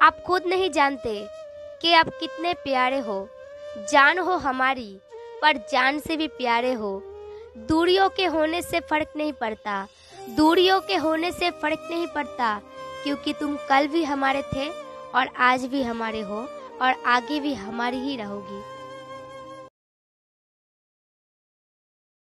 आप खुद नहीं जानते कि आप कितने प्यारे हो। जान हो हमारी, पर जान से भी प्यारे हो। दूरियों के होने से फ़र्क नहीं पड़ता। दूरियों के होने से फ़र्क नहीं पड़ता, क्योंकि तुम कल भी हमारे थे और आज भी हमारे हो और आगे भी हमारी ही रहोगी।